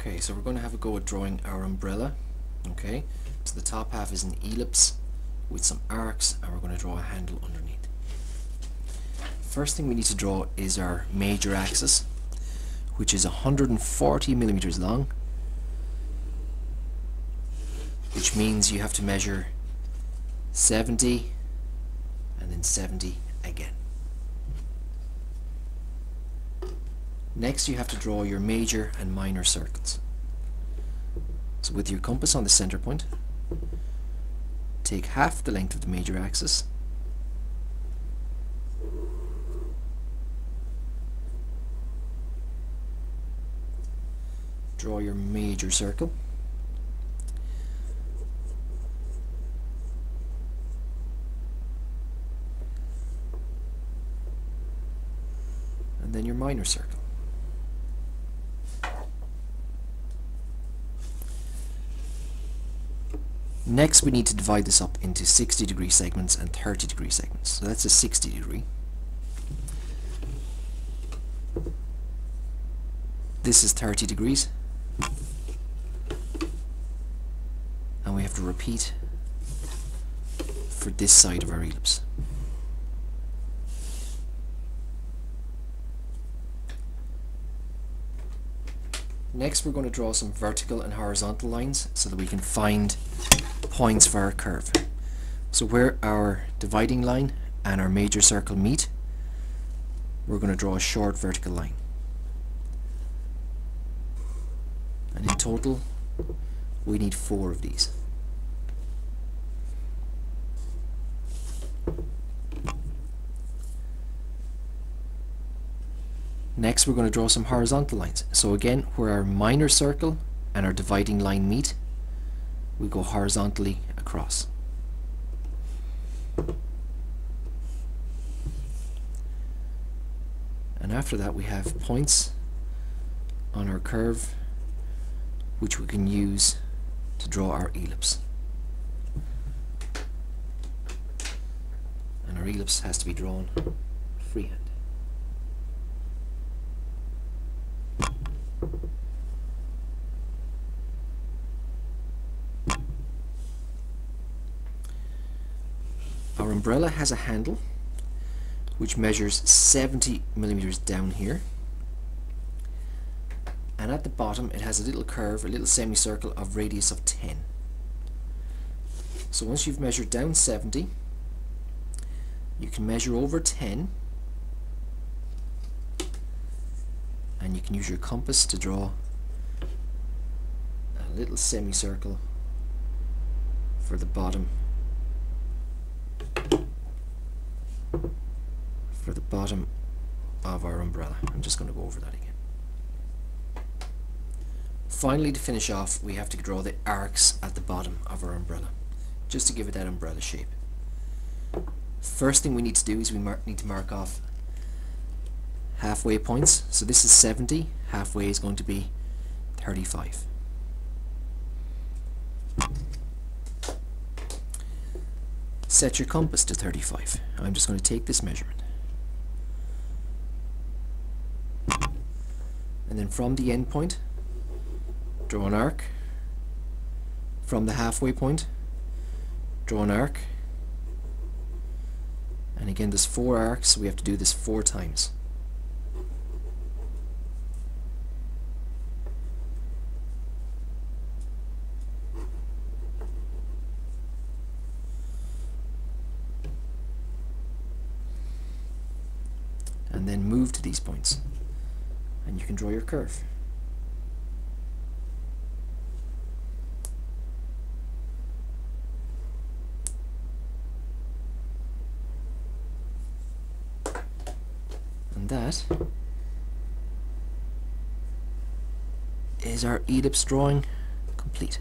Okay, so we're going to have a go at drawing our umbrella. Okay, so the top half is an ellipse with some arcs and we're going to draw a handle underneath. First thing we need to draw is our major axis which is 140 millimeters long which means you have to measure 70 and then 70 again. Next you have to draw your major and minor circles. So with your compass on the center point, take half the length of the major axis draw your major circle and then your minor circle Next we need to divide this up into 60 degree segments and 30 degree segments. So that's a 60 degree. This is 30 degrees. And we have to repeat for this side of our ellipse. Next we're going to draw some vertical and horizontal lines so that we can find points for our curve. So where our dividing line and our major circle meet, we're going to draw a short vertical line. And in total, we need four of these. Next we're going to draw some horizontal lines. So again, where our minor circle and our dividing line meet, we go horizontally across. And after that we have points on our curve which we can use to draw our ellipse. And our ellipse has to be drawn freehand. Umbrella has a handle which measures 70 millimeters down here. And at the bottom it has a little curve, a little semicircle of radius of 10. So once you've measured down 70 you can measure over 10 and you can use your compass to draw a little semicircle for the bottom for the bottom of our umbrella. I'm just going to go over that again. Finally to finish off we have to draw the arcs at the bottom of our umbrella just to give it that umbrella shape. First thing we need to do is we need to mark off halfway points. So this is 70, halfway is going to be 35. Set your compass to 35. I'm just going to take this measurement. And then from the end point, draw an arc. From the halfway point, draw an arc. And again, there's four arcs, so we have to do this four times. and then move to these points and you can draw your curve. And that is our ellipse drawing complete.